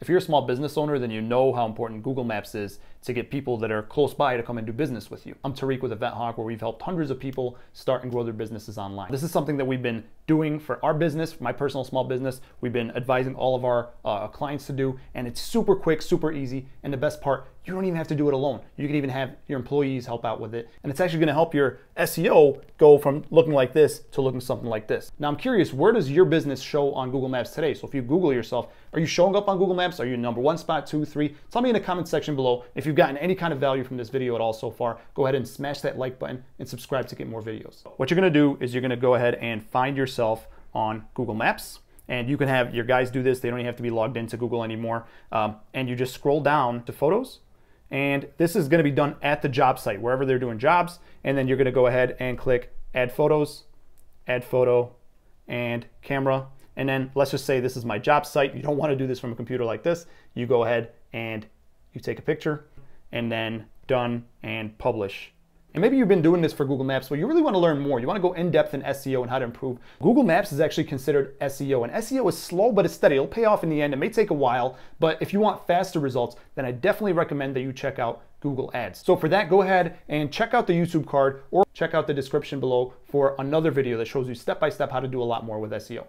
If you're a small business owner, then you know how important Google Maps is to get people that are close by to come and do business with you. I'm Tariq with Event Hawk, where we've helped hundreds of people start and grow their businesses online. This is something that we've been doing for our business, my personal small business. We've been advising all of our uh, clients to do, and it's super quick, super easy. And the best part, you don't even have to do it alone. You can even have your employees help out with it. And it's actually gonna help your SEO go from looking like this to looking something like this. Now I'm curious, where does your business show on Google Maps today? So if you Google yourself, are you showing up on Google Maps? Are you number one spot, two, three? Tell me in the comment section below. If you've gotten any kind of value from this video at all so far, go ahead and smash that like button and subscribe to get more videos. What you're gonna do is you're gonna go ahead and find yourself on Google Maps. And you can have your guys do this. They don't even have to be logged into Google anymore. Um, and you just scroll down to photos and this is going to be done at the job site, wherever they're doing jobs. And then you're going to go ahead and click add photos, add photo, and camera. And then let's just say this is my job site. You don't want to do this from a computer like this. You go ahead and you take a picture and then done and publish. And maybe you've been doing this for Google Maps, but you really want to learn more. You want to go in depth in SEO and how to improve. Google Maps is actually considered SEO, and SEO is slow but it's steady. It'll pay off in the end. It may take a while, but if you want faster results, then I definitely recommend that you check out Google Ads. So for that, go ahead and check out the YouTube card or check out the description below for another video that shows you step by step how to do a lot more with SEO.